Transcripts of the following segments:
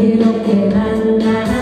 이렇게 만나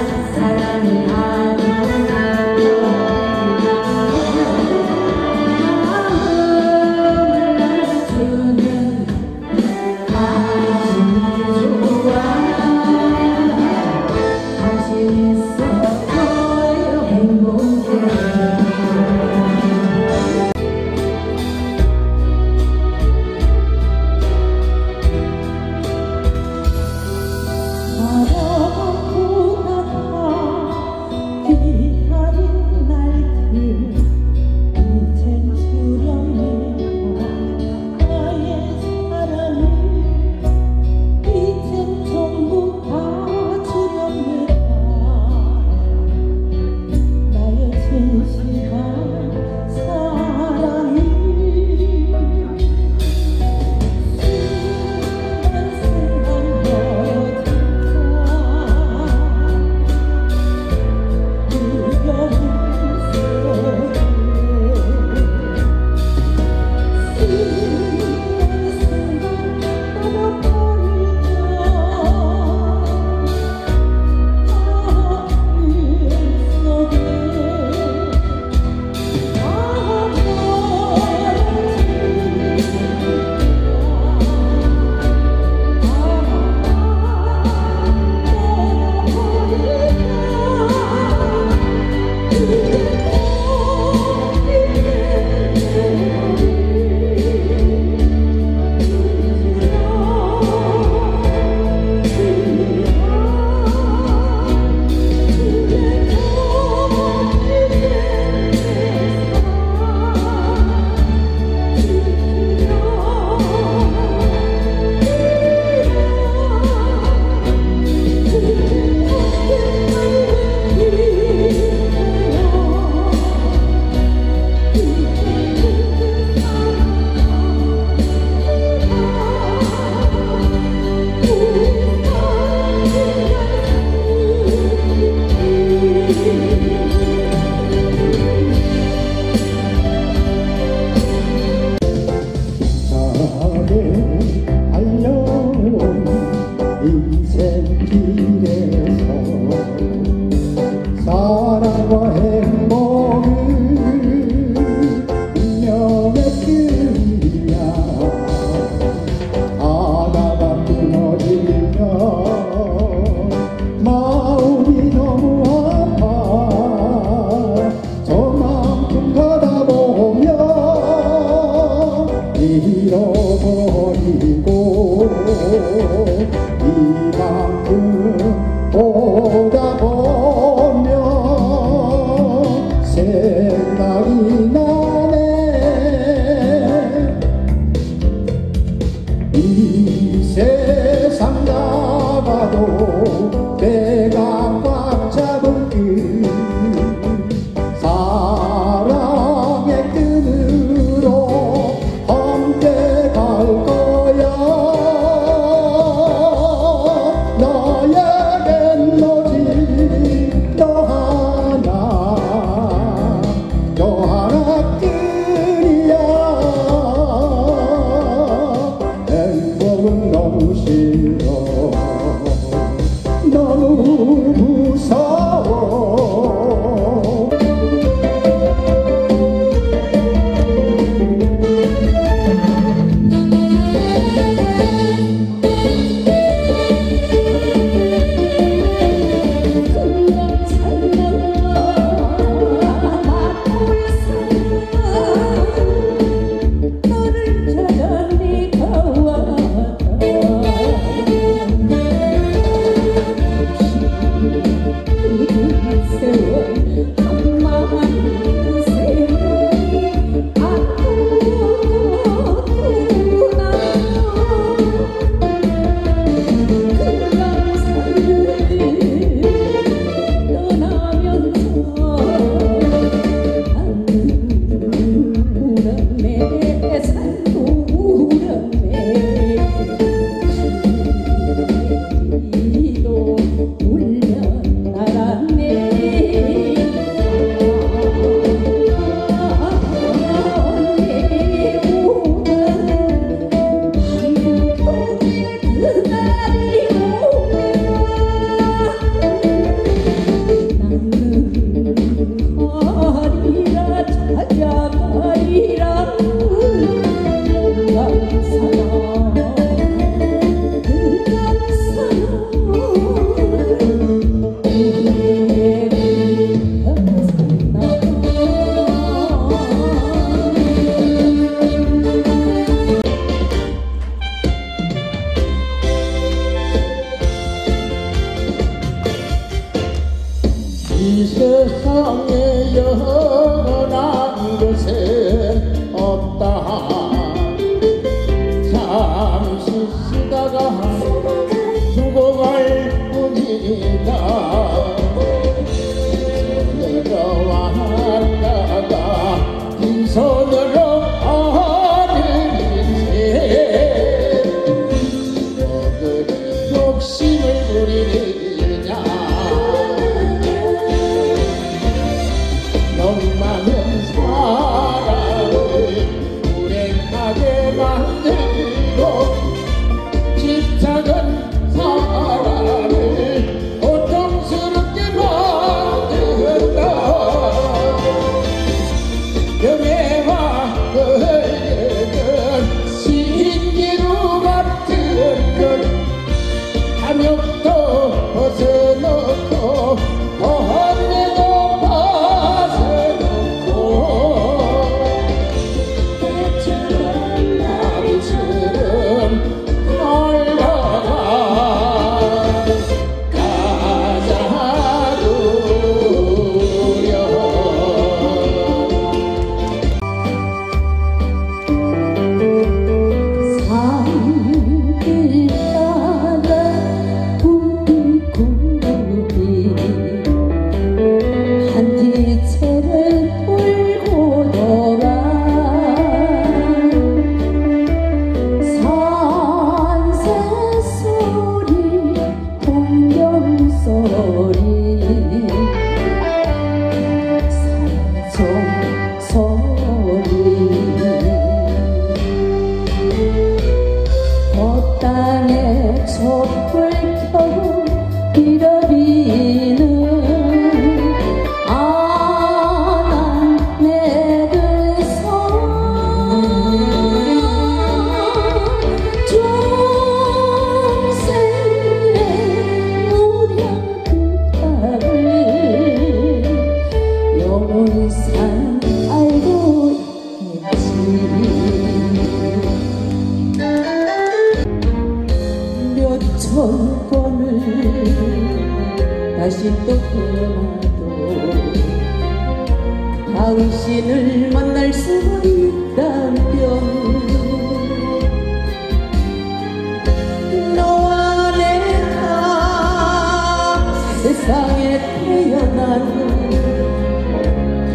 put it in.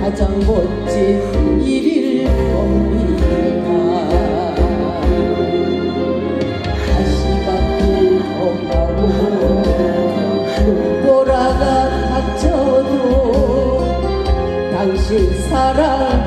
가장 멋진 일일 겁니다. 다시 받길 겁나고 눈보라가 닥쳐도 당신 사랑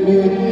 Hallelujah.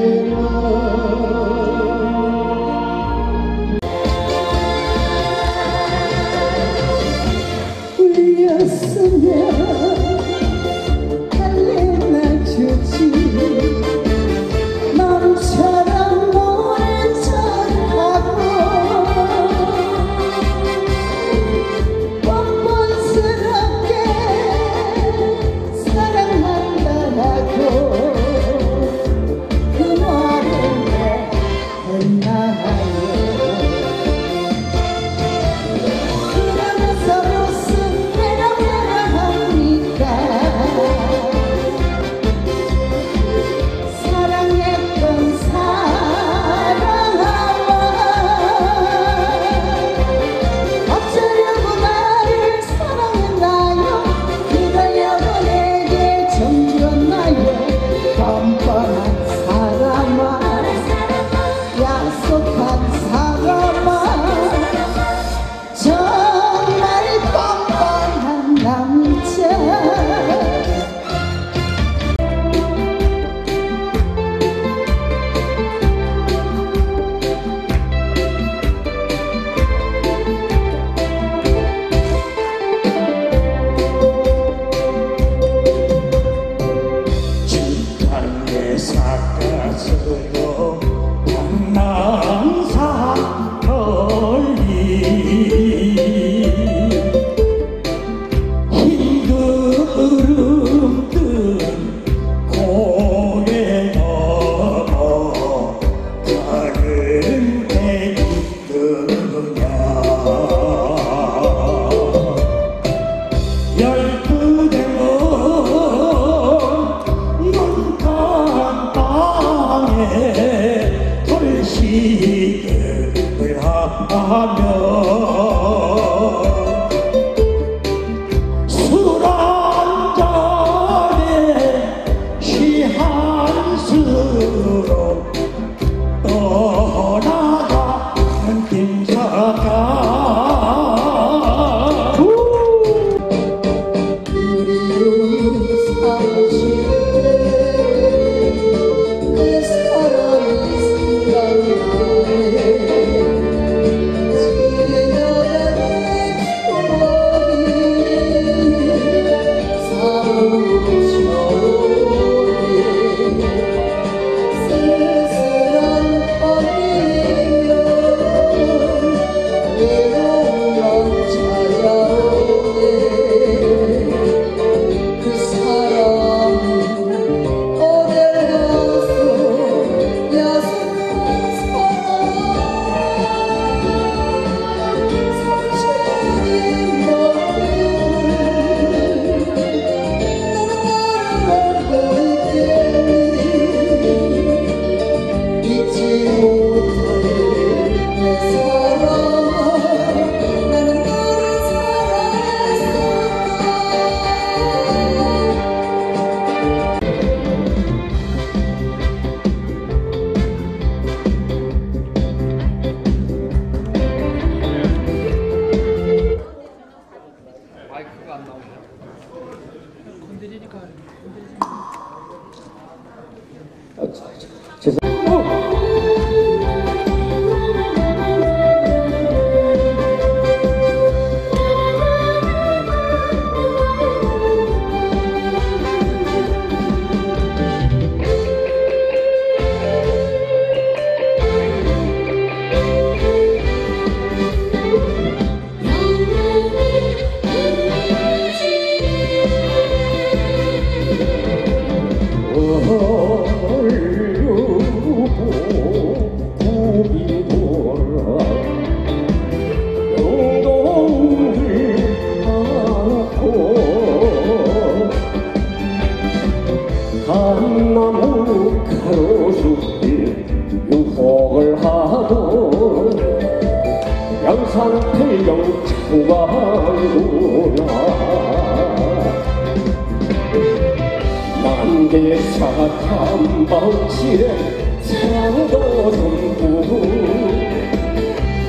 저도 전부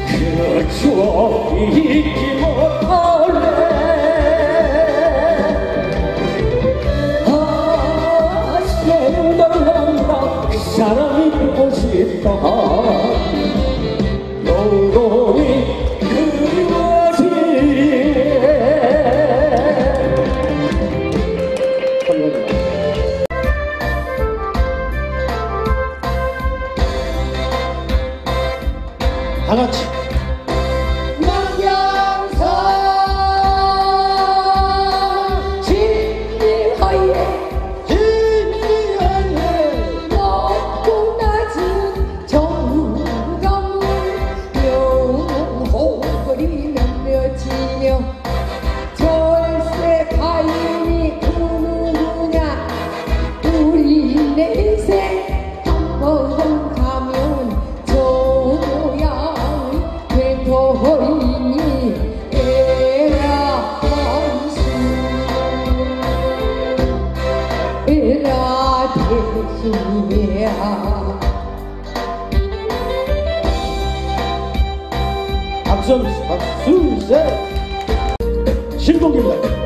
그저 잊지 못할래. 아 생각난다 사랑이 보고 싶다 일라 대지야. 박수 박수 셋. 신동기입니다.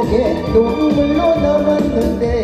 속에 눈물로 남았는데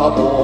差不多。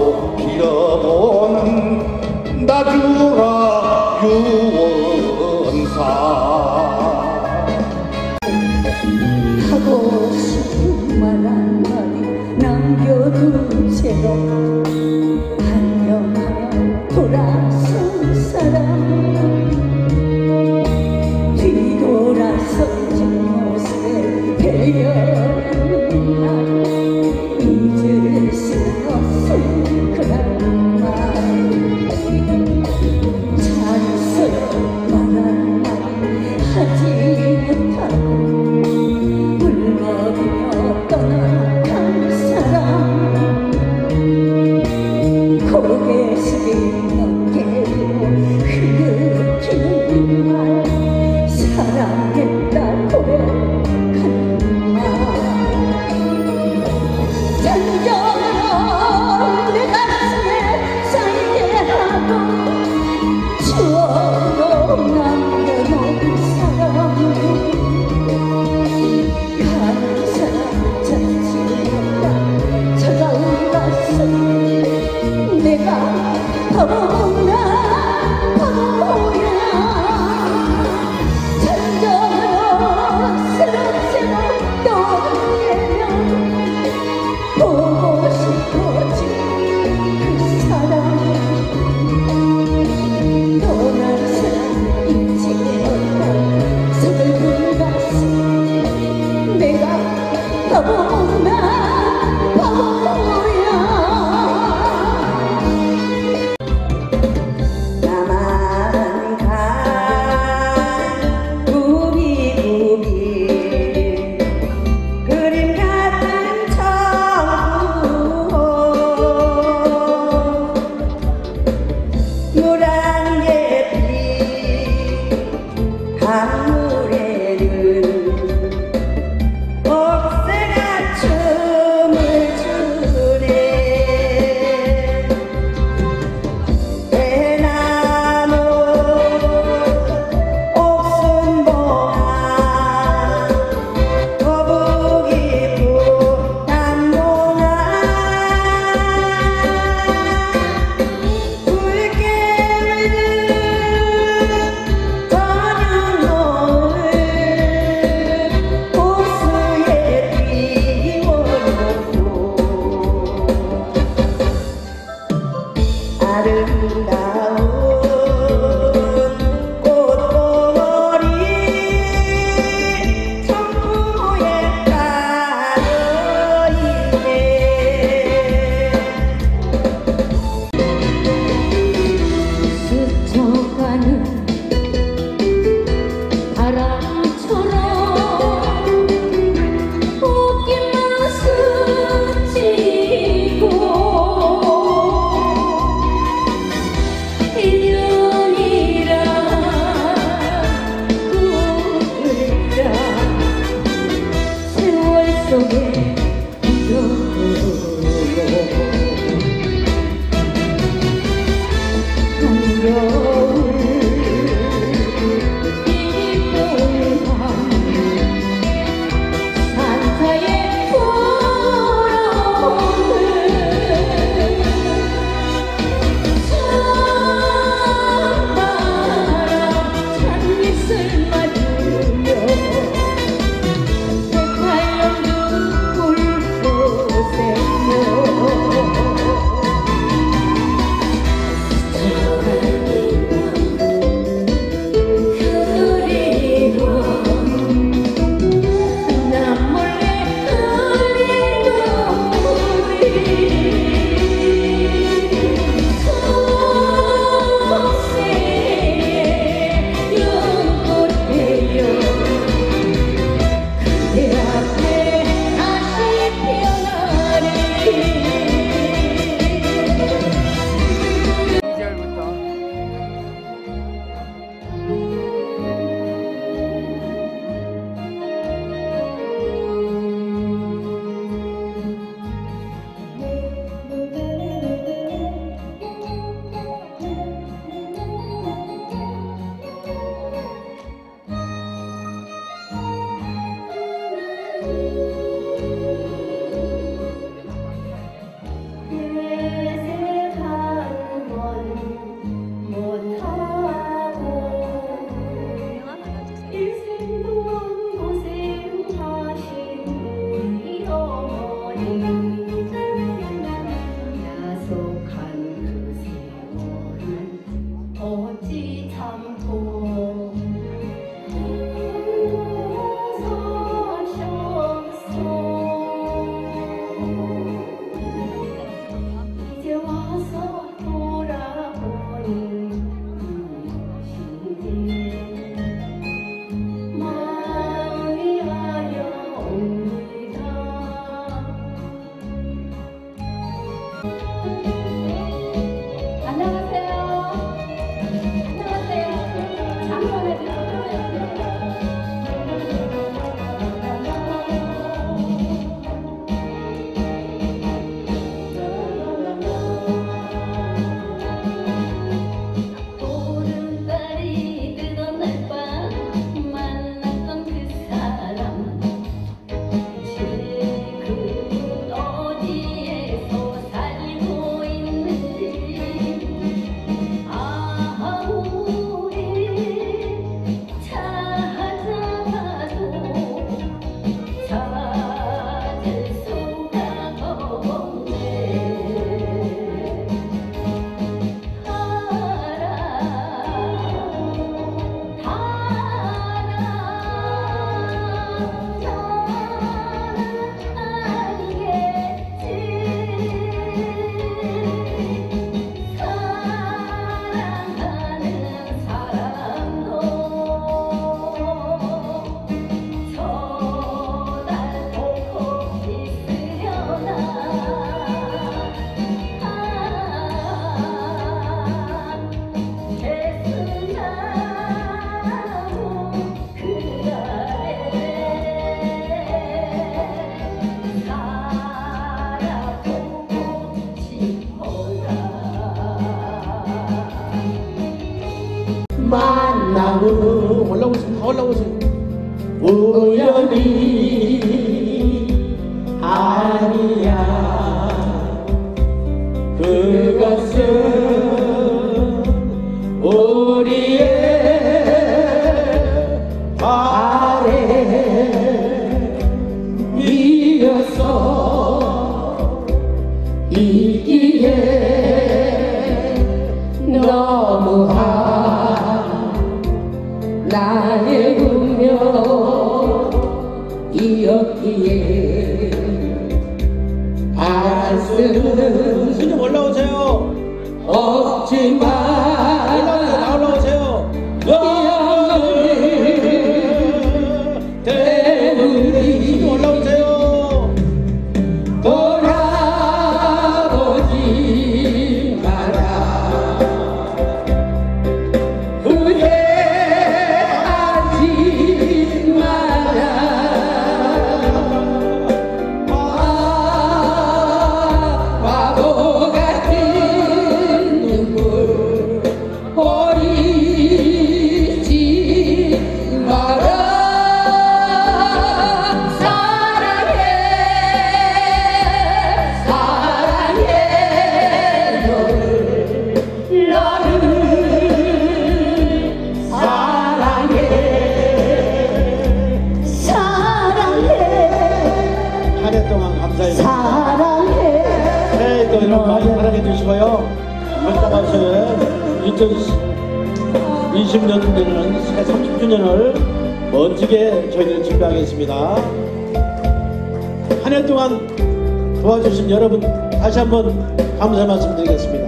다시 한번 감사 말씀 드리겠습니다.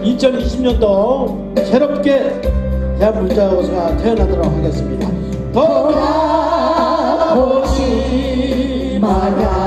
2020년도 새롭게 대한물자호사가 태어나도록 하겠습니다. 돌아보지 마라